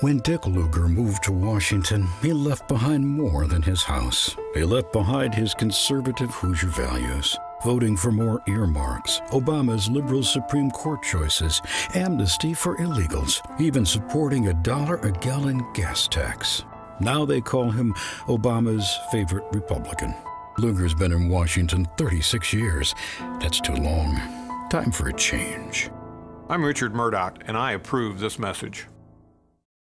When Dick Lugar moved to Washington, he left behind more than his house. He left behind his conservative Hoosier values, voting for more earmarks, Obama's liberal Supreme Court choices, amnesty for illegals, even supporting a dollar a gallon gas tax. Now they call him Obama's favorite Republican. Lugar's been in Washington 36 years. That's too long. Time for a change. I'm Richard Mourdock, and I approve this message.